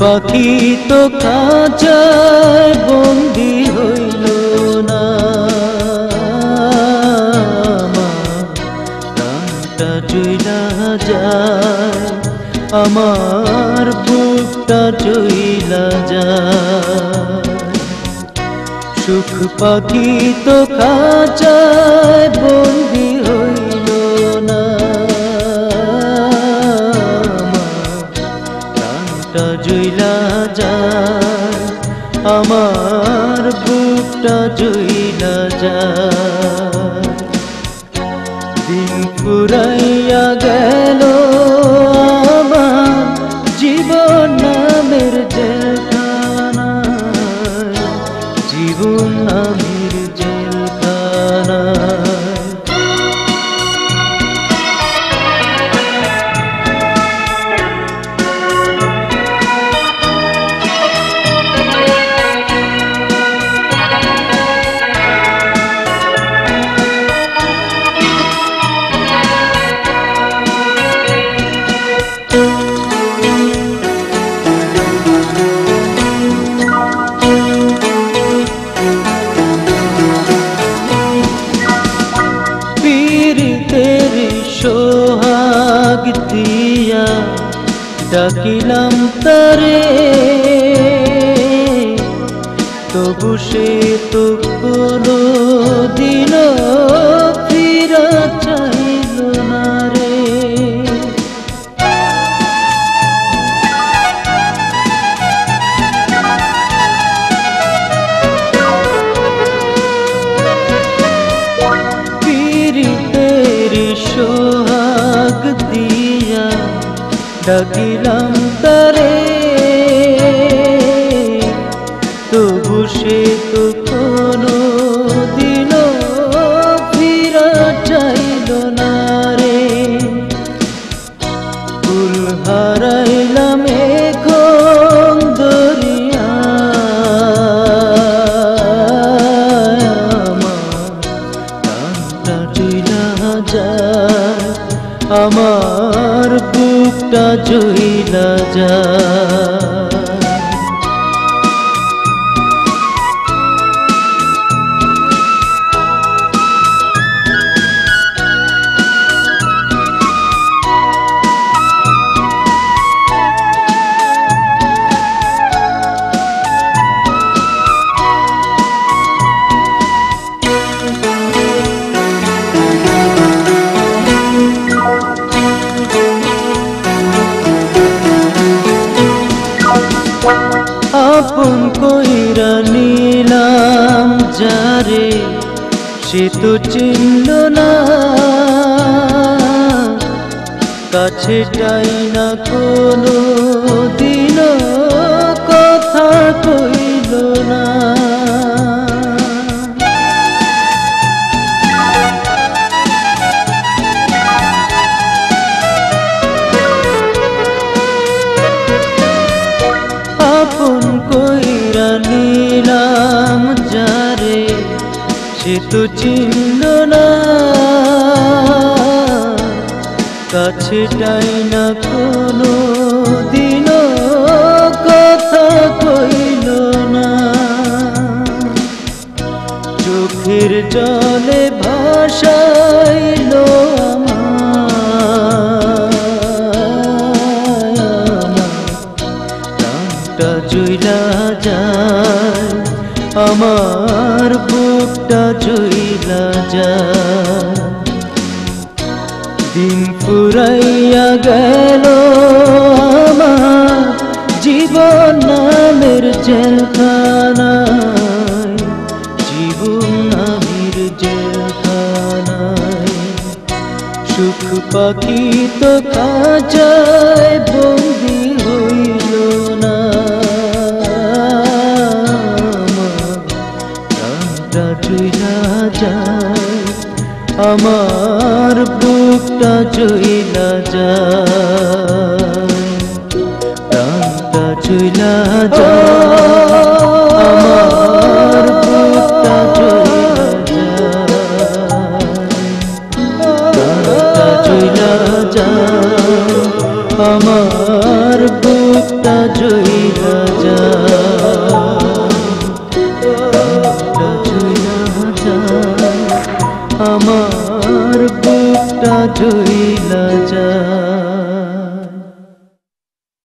পাখি তো খাঁচায় বন্দি হইল না। প্রাণটা চইলা যায়, আমার বুকটা চইলা যায়। সুখ পাখি তো খাঁচায় বন্দি জইলা যায়, আমার বুকটা জইলা যায়। দিন ফুরাইয়া গেল আমার জীবন নামের জেলখানায়, জীবন নামের জেলখানায়। পীড়িতের সোহাগ দিয়া ডাকিলাম তারে। তবু সে তো কোনো দিন ডাকিলাম তারে। তবু সে তো কোনো দিন ফিরা চাইল না রে। ফুল হারাইলাম এখন দরিয়া চইলা যায়। আমার বুকটা জইলা যায় আপন কইরা নিলাম যারে সে তো চিনল না। কাছেটাই না কোনো দিন কথা কইল না। কইরা নিলাম যারে সে তো চিনল না কাছে টাই না কোনো বুকটা জইলা যায় দিন ফুরাইয়া গেল আমার জীবন নামের জেলখানায়। জীবন নামের জেলখানায়। সুখ পাখি তো কাজায় বন্দি প্রাণটা চইলা যায়। প্রাণটা চইলা যায়। আমার